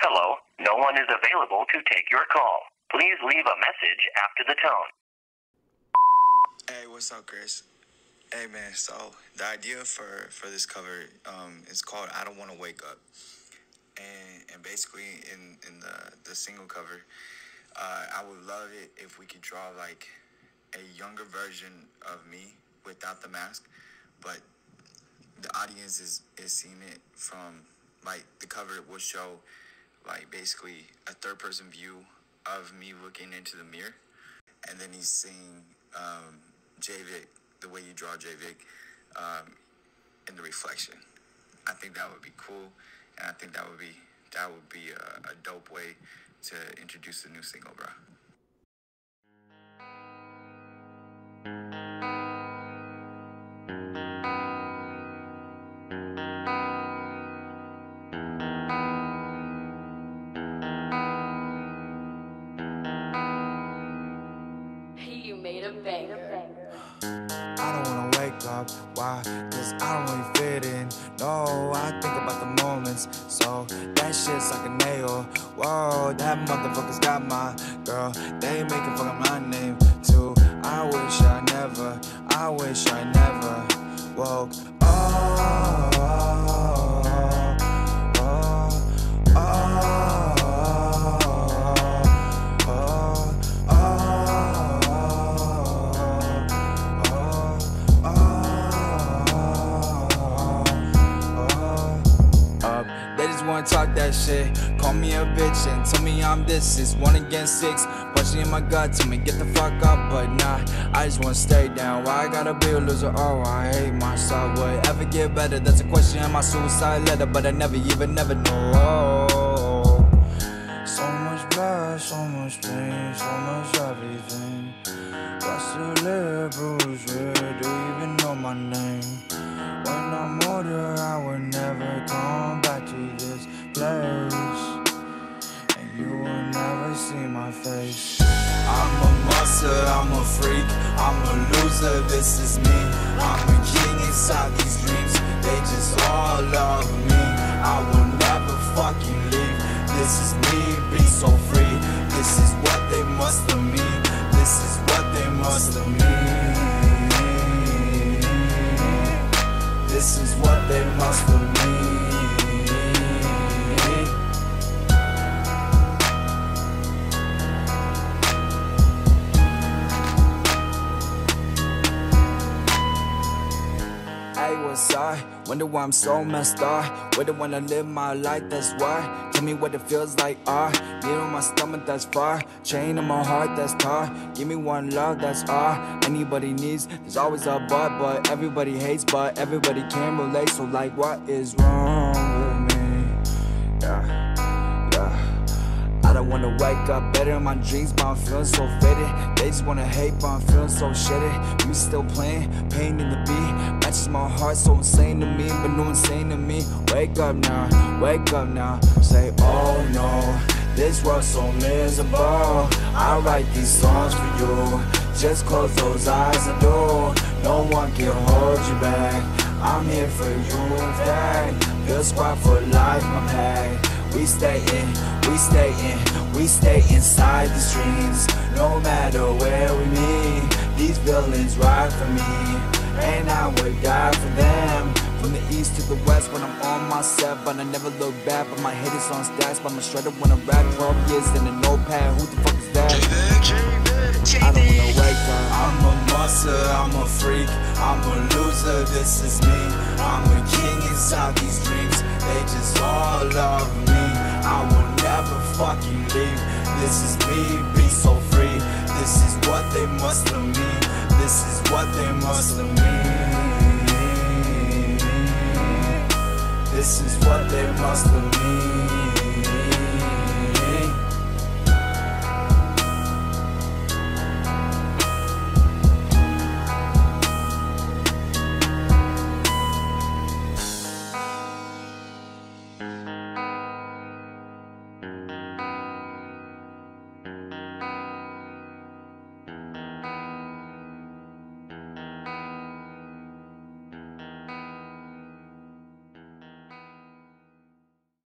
Hello, no one is available to take your call. Please leave a message after the tone. Hey, what's up, Chris? Hey, man. So the idea for for this cover um, is called "I Don't Want to Wake Up," and and basically in in the the single cover, uh, I would love it if we could draw like a younger version of me without the mask, but the audience is is seeing it from like the cover will show like basically a third person view of me looking into the mirror, and then he's seeing um, JayVic the way you draw JayVic um, in the reflection. I think that would be cool, and I think that would be that would be a, a dope way to introduce the new single, bro. Made a banger. I don't wanna wake up, why? Cause I don't really fit in. No, I think about the moments, so that shit's like a nail. Whoa, that motherfucker's got my girl. They making fun of my name too. I wish I never, I wish I never woke up. Wanna talk that shit. Call me a bitch and tell me I'm this. It's one against six. Punching in my gut, tell me get the fuck up. But nah, I just wanna stay down. Why I gotta be a loser? Oh, I hate myself. Would ever get better? That's a question in my suicide letter, but I never even never know. So much blood, so much pain, so much everything. But still live, Bruce, do you even know my name? When I'm older, I would never come back this place. And you will never see my face. I'm a monster, I'm a freak, I'm a loser, this is me. I'm a king inside these dreams, they just all love me. I will Up? Wonder why I'm so messed up. Wouldn't wanna live my life, that's why. Tell me what it feels like, ah. Needle on my stomach, that's far. Chain on my heart, that's tar. Give me one love, that's all. Anybody needs, there's always a but, but everybody hates, but everybody can relate. So, like, what is wrong with me? Yeah, yeah. I don't wanna wake up better in my dreams, but I'm feeling so faded. They just wanna hate, but I'm feeling so shitty. You still playing, pain in the beat. Matches my heart, so insane to me, but no insane to me. Wake up now, wake up now. Say, oh no, this world's so miserable. I write these songs for you. Just close those eyes and do. No one can hold you back. I'm here for you, in fact. Feel squad for life, my pack. We stay in, we stay in, we stay inside these dreams. No matter where we meet, these villains ride for me. Would die for them. From the east to the west when I'm on my set, but I never look back. But my head is on stacks, but I'm a shredder when I rap 12 years in a notepad. Who the fuck is that? I don't wanna wake up. I'm a monster, I'm a freak, I'm a loser, this is me. I'm a king inside these dreams, they just all love me. I will never fucking leave. This is me, be so free. This is what they must have me.